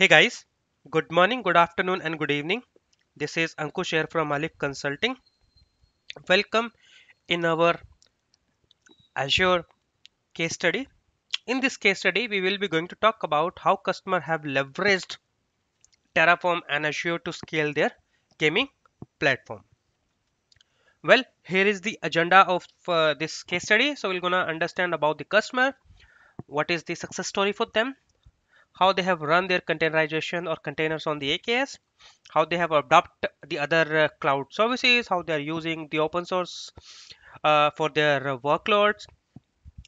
Hey guys, good morning, good afternoon, and good evening. This is Ankush here from Alif Consulting. Welcome in our Azure case study. In this case study, we will be going to talk about how customer have leveraged Terraform and Azure to scale their gaming platform. Well, here is the agenda of uh, this case study. So we're gonna understand about the customer, what is the success story for them, how they have run their containerization or containers on the AKS, how they have adopted the other uh, cloud services, how they are using the open source uh, for their uh, workloads,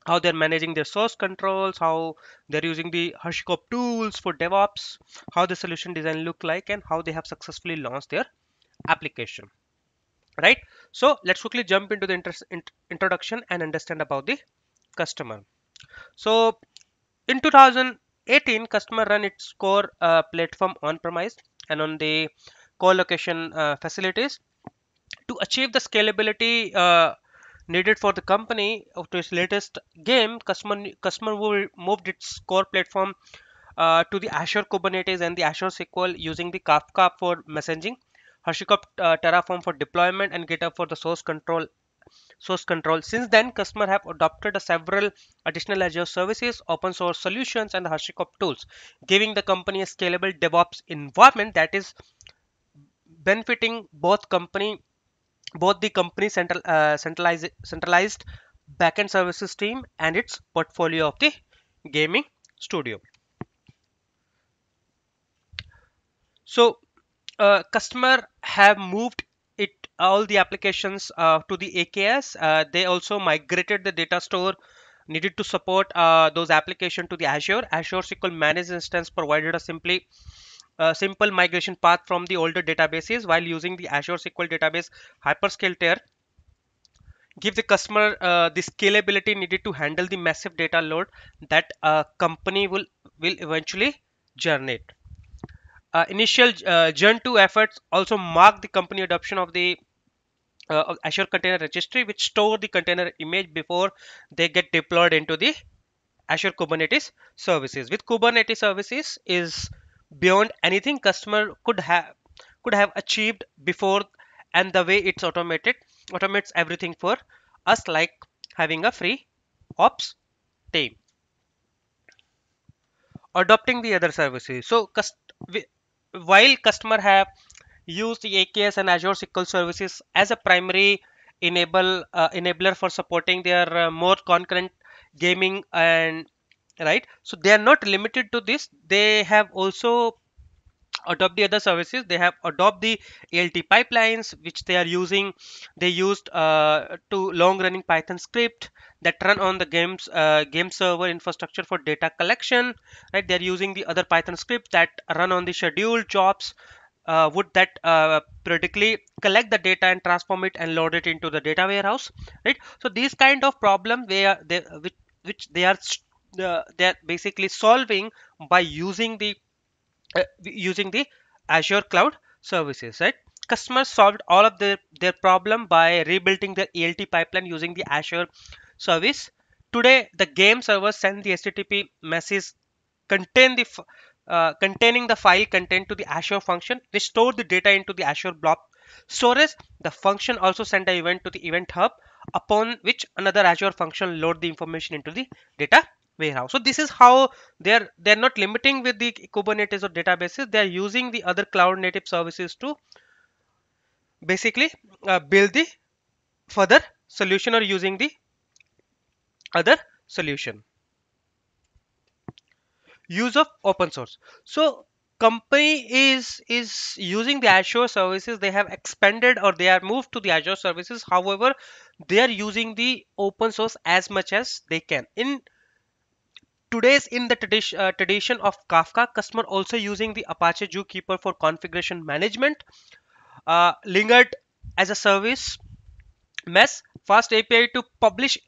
how they're managing their source controls, how they're using the HashiCorp tools for DevOps, how the solution design look like, and how they have successfully launched their application. Right. So let's quickly jump into the int introduction and understand about the customer. So in 2018, customer run its core uh, platform on-premise and on the co-location uh, facilities. To achieve the scalability uh, needed for the company of its latest game customer customer moved its core platform uh, to the azure kubernetes and the azure sql using the kafka for messaging HashiCorp uh, Terraform for deployment and GitHub for the source control source control. Since then, customers have adopted several additional Azure services, open source solutions, and HashiCorp tools, giving the company a scalable DevOps environment that is benefiting both company both the company central, uh, centralized, centralized backend services team and its portfolio of the gaming studio. So uh, customer have moved all the applications uh, to the AKS. Uh, they also migrated the data store needed to support uh, those applications to the Azure. Azure SQL Managed Instance provided a simply a simple migration path from the older databases while using the Azure SQL Database Hyperscale tier. Give the customer uh, the scalability needed to handle the massive data load that a company will, will eventually generate. Uh, initial uh, Gen 2 efforts also mark the company adoption of the uh, Azure Container Registry, which store the container image before they get deployed into the Azure Kubernetes services. With Kubernetes services is beyond anything customer could have could have achieved before and the way it's automated automates everything for us like having a free ops team adopting the other services so while customer have used the AKS and Azure SQL services as a primary enable uh, enabler for supporting their uh, more concurrent gaming and right? So they are not limited to this. They have also adopt the other services. They have adopt the ELT pipelines which they are using. They used uh, to long running python script that run on the games uh, game server infrastructure for data collection right? They're using the other python script that run on the scheduled jobs uh, would that uh, periodically collect the data and transform it and load it into the data warehouse right? So these kind of problem where they which, which they are uh, they're basically solving by using the uh, using the Azure cloud services right? Customers solved all of their their problem by rebuilding their ELT pipeline using the Azure service. Today the game server send the HTTP message contain the uh, containing the file content to the Azure function they store the data into the Azure blob storage the function also send the event to the event hub upon which another Azure function load the information into the data warehouse. So this is how they're they're not limiting with the Kubernetes or databases. They're using the other cloud native services to basically uh, build the further solution or using the other solution. Use of open source. So company is is using the Azure services. They have expanded or they are moved to the Azure services. However, they are using the open source as much as they can. In Today's in the tradition, uh, tradition of Kafka, customer also using the Apache Zookeeper for configuration management. Uh, Linkerd as a service, mesh, fast API to publish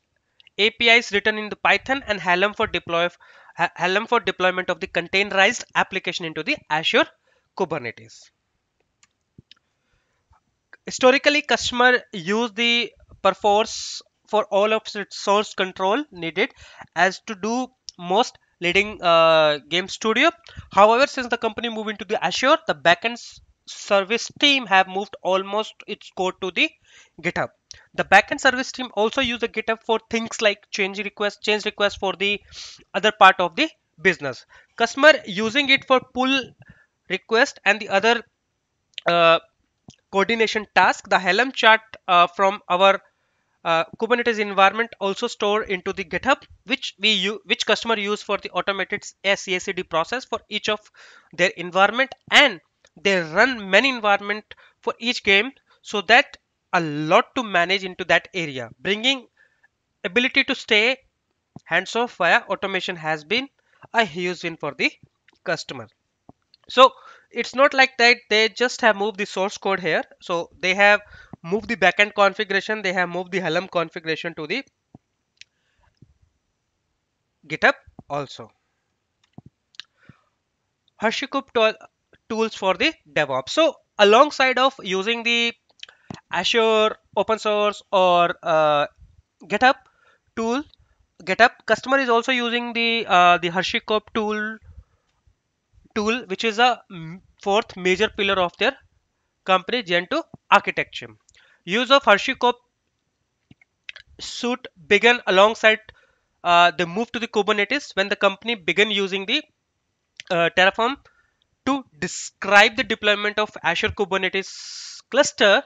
APIs written in the Python and Helm for deploy Helm for deployment of the containerized application into the Azure Kubernetes. Historically, customer use the Perforce for all of its source control needed as to do most leading uh, game studio. However, since the company moved into the Azure, the backend service team have moved almost its code to the GitHub. The backend service team also use the GitHub for things like change request, change request for the other part of the business. Customer using it for pull request and the other uh, coordination task. The Helm chart uh, from our uh, Kubernetes environment also stored into the GitHub, which we use, which customer use for the automated ci process for each of their environment, and they run many environment for each game, so that a lot to manage into that area. Bringing ability to stay hands off via automation has been a huge win for the customer. So it's not like that they just have moved the source code here. So they have moved the backend configuration. They have moved the Helm configuration to the GitHub also. HashiCorp tools for the DevOps. So alongside of using the Azure open source or uh, GitHub tool, GitHub customer is also using the uh, the HashiCorp tool tool, which is a fourth major pillar of their company Gen 2 architecture. Use of HashiCorp suite began alongside uh, the move to the Kubernetes when the company began using the uh, Terraform describe the deployment of Azure Kubernetes cluster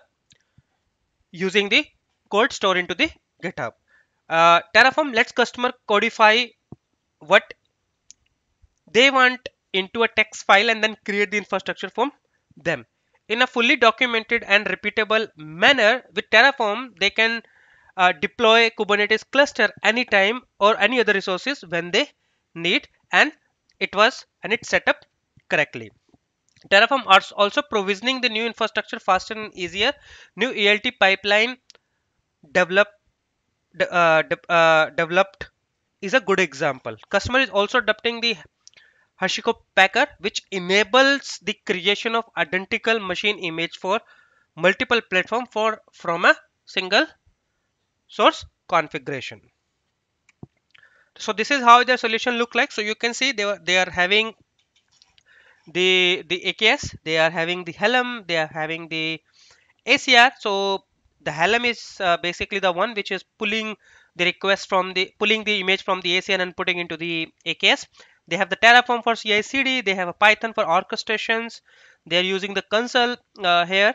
using the code stored into the GitHub. Uh, Terraform lets customer codify what they want into a text file and then create the infrastructure from them. In a fully documented and repeatable manner with Terraform, they can uh, deploy Kubernetes cluster anytime or any other resources when they need and it was and it's set up correctly. Terraform is also provisioning the new infrastructure faster and easier. New ELT pipeline develop, uh, de uh, developed is a good example. Customer is also adopting the HashiCorp Packer, which enables the creation of identical machine image for multiple platform for from a single source configuration. So this is how the solution look like. So you can see they were, they are having the the AKS, they are having the Helm, they are having the ACR. So the Helm is uh, basically the one which is pulling the request from the pulling the image from the ACR and putting into the AKS. They have the Terraform for CI/CD. They have a Python for orchestrations. They are using the Consul uh, here,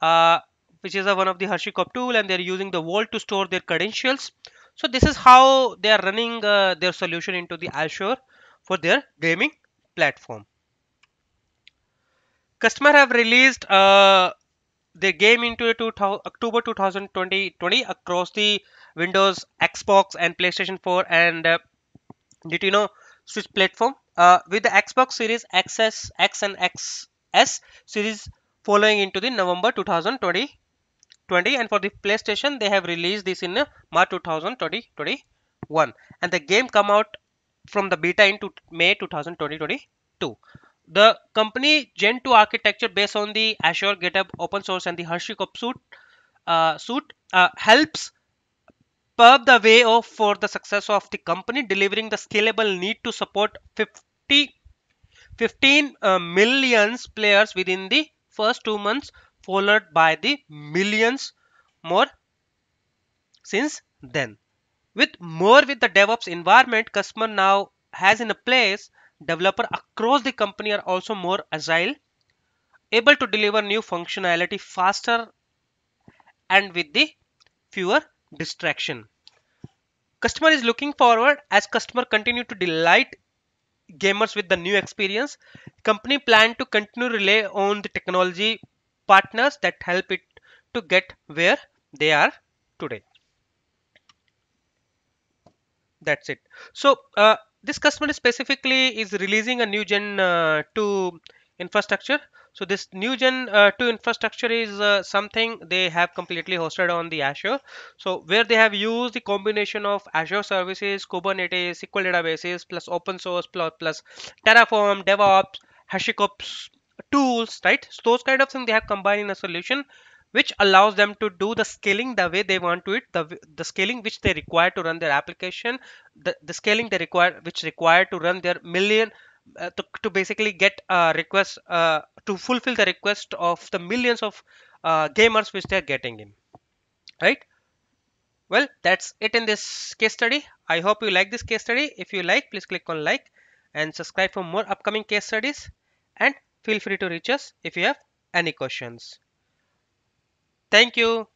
uh, which is a, one of the HashiCorp tool, and they're using the Vault to store their credentials. So this is how they are running uh, their solution into the Azure for their gaming platform. Customer have released uh, the game into October 2020 across the Windows, Xbox, and PlayStation 4. And uh, Nintendo switch platform uh, with the Xbox Series XS, X and XS series following into the November 2020 20 and for the PlayStation they have released this in uh, March 2020 21 and the game come out from the beta into May 2020 22 the company Gen 2 architecture based on the Azure GitHub open source and the HashiCorp suite uh, uh, helps pave the way of for the success of the company delivering the scalable need to support 50 15 uh, millions players within the first two months followed by the millions more since then. With more with the devops environment customer now has in a place developer across the company are also more agile able to deliver new functionality faster and with the fewer distraction. Customer is looking forward as customer continue to delight gamers with the new experience. Company plan to continue rely on the technology partners that help it to get where they are today. That's it. So uh, this customer specifically is releasing a new gen uh, 2 infrastructure so this new gen uh, 2 infrastructure is uh, something they have completely hosted on the Azure. So where they have used the combination of Azure services, Kubernetes, SQL databases, plus open source, plus, plus Terraform, DevOps, HashiCorp tools, right? So those kind of things they have combined in a solution which allows them to do the scaling the way they want to it the, the scaling which they require to run their application the, the scaling they require which require to run their million uh, to, to basically get a request uh, to fulfill the request of the millions of uh, gamers which they're getting in right? Well that's it in this case study. I hope you like this case study. If you like please click on like and subscribe for more upcoming case studies. And feel free to reach us if you have any questions thank you